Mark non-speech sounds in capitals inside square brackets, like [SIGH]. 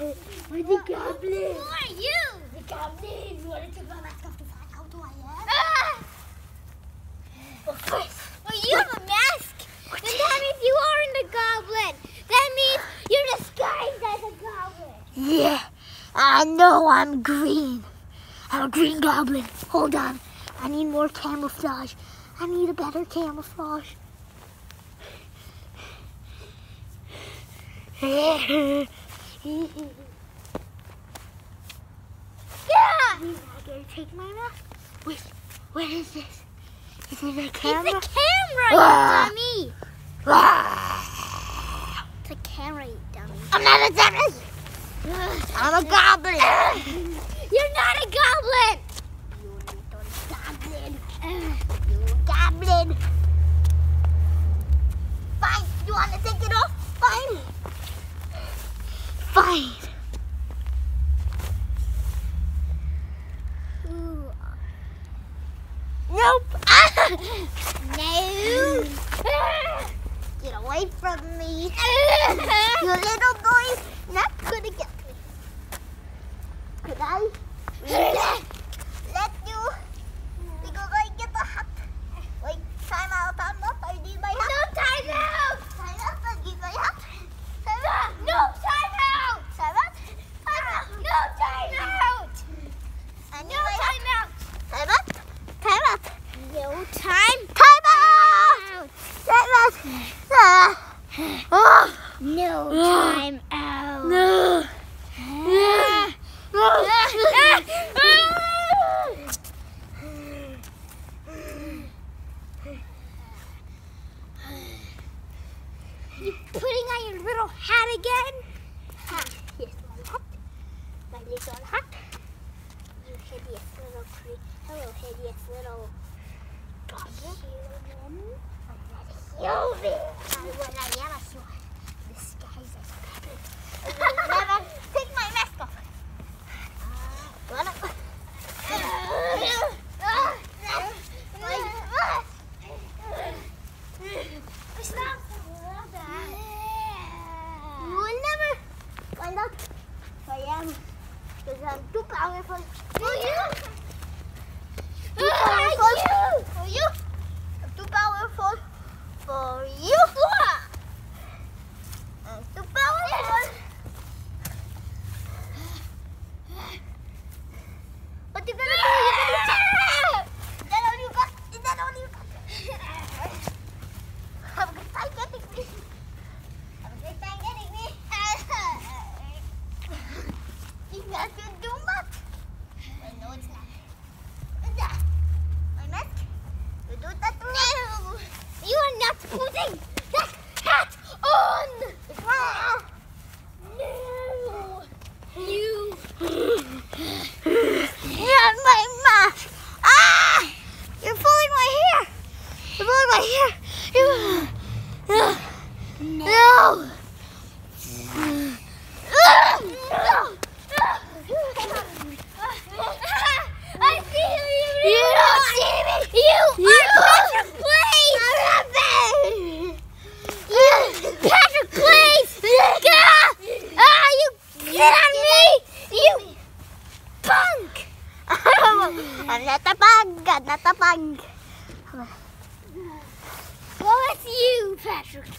I'm the goblin. Who are you? The goblin. You want to take my mask off to find out who I am? Ah! First, Well, you have a mask. Then that means you aren't a goblin. That means you're disguised as a goblin. yeah, I know I'm green. I'm a green goblin. Hold on. I need more camouflage. I need a better camouflage. [LAUGHS] [LAUGHS] Yeah. Please, I gotta take my mask. Wait, what is this? Is it a camera? It's a camera, Ah. you dummy. Ah, It's a camera, you dummy. I'm not a dummy. I'm a goblin. [LAUGHS] You're not a goblin. You little goblin. You goblin. Fine. You want to take it off? Fine. Fine. Ooh. Nope. No. Get away from me. [LAUGHS] You little boy. Not gonna get me. Could I? [LAUGHS] Let you. Because I get a hat. Wait, time out, time out. I need my hat. No time out. Time out, I need my hat. Time out. No time out. Time out. Time out. No time out. I need No my hat. time out. Time out. Time out. No time Time out. Time out. Ah. Oh. No time out. No. You putting on your little hat again? Ha, hat. My little hat. You hideous little creep. Hello, hideous little goblin. Human. I'm not a human. I when I am a human. Disguised as a goblin. Never take my mask off. Uh, wanna- Stop. You will never find out who I am. Because I'm too powerful. For you? Too Ah, powerful for you. I'm too powerful for you. I'm too powerful. What you gonna do? You gonna check? Is that all you got? Is that all you got? Have a good time getting me. Have a good time getting me. you not gonna do much. Wait, no, it's not. What's that? My mask? You do that to me? No. You are not putting that hat on. Ah. No. You. Not my mask. Ah! You're pulling my hair. You're pulling my hair. You... No. No. Ah! No. I see you. You don't see me. You You- are Patrick Blaze. Patrick Blaze. Ah, ah, you get on me. No I see you You don't see me You Patrick Play Patrick Play Oh you scared me You punk. I'm not a pug. I'm not a pug. Well, it's you, Patrick.